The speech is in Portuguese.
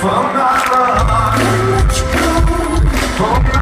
From my heart,